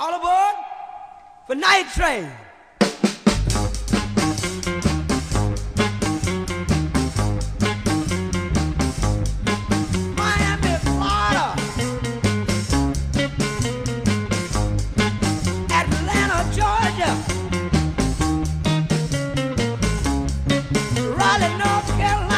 All aboard for Night Train. Raleigh, North Carolina.